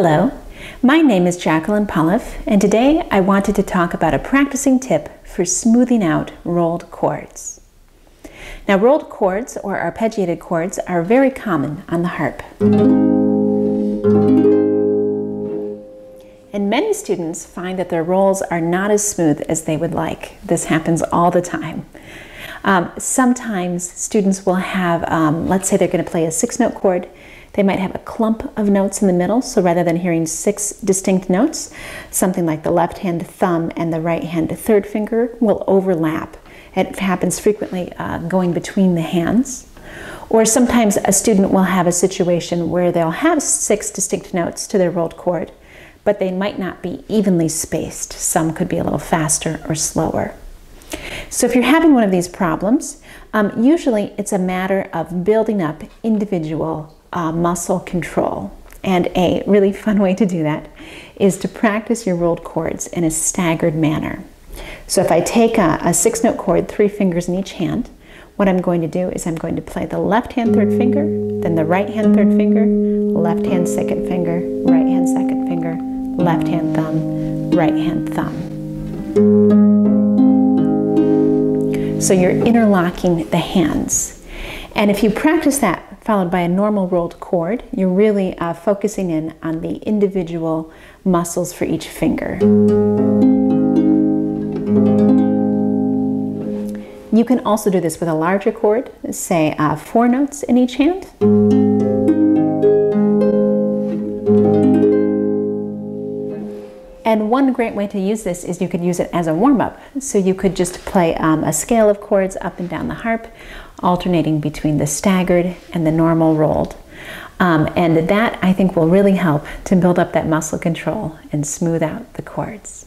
Hello, my name is Jacqueline Pollauf, and today I wanted to talk about a practicing tip for smoothing out rolled chords. Now, rolled chords or arpeggiated chords are very common on the harp. And many students find that their rolls are not as smooth as they would like. This happens all the time. Um, sometimes students will have, um, let's say they're going to play a six note chord, they might have a clump of notes in the middle, so rather than hearing six distinct notes, something like the left hand thumb and the right hand third finger will overlap. It happens frequently uh, going between the hands. Or sometimes a student will have a situation where they'll have six distinct notes to their rolled chord, but they might not be evenly spaced. Some could be a little faster or slower. So if you're having one of these problems, um, usually it's a matter of building up individual uh, muscle control. And a really fun way to do that is to practice your rolled chords in a staggered manner. So if I take a, a six note chord, three fingers in each hand, what I'm going to do is I'm going to play the left hand third finger, then the right hand third finger, left hand second finger, right hand second finger, left hand thumb, right hand thumb. So you're interlocking the hands. And if you practice that followed by a normal rolled chord, you're really uh, focusing in on the individual muscles for each finger. You can also do this with a larger chord, say uh, four notes in each hand. And one great way to use this is you could use it as a warm-up. So you could just play um, a scale of chords up and down the harp, alternating between the staggered and the normal rolled. Um, and that I think will really help to build up that muscle control and smooth out the chords.